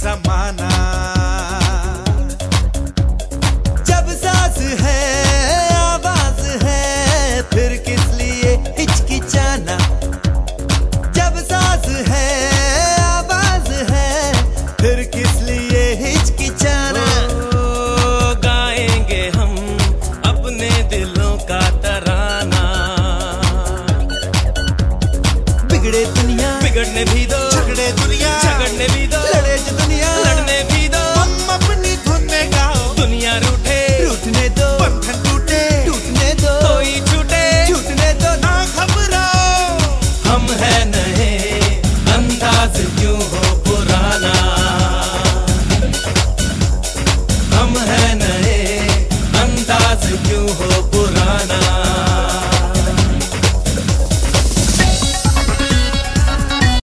जमाना। जब साज है आवाज़ है फिर किस लिए हिचकिचाना? जब साज है आवाज़ है फिर किस लिए हिचकिचाना? गाएँगे हम अपने दिलों का तराना। बिगड़े दुनिया बिगड़ने भी दो झगड़े दुनिया। झगड़ने हम है नए अंदाज क्यों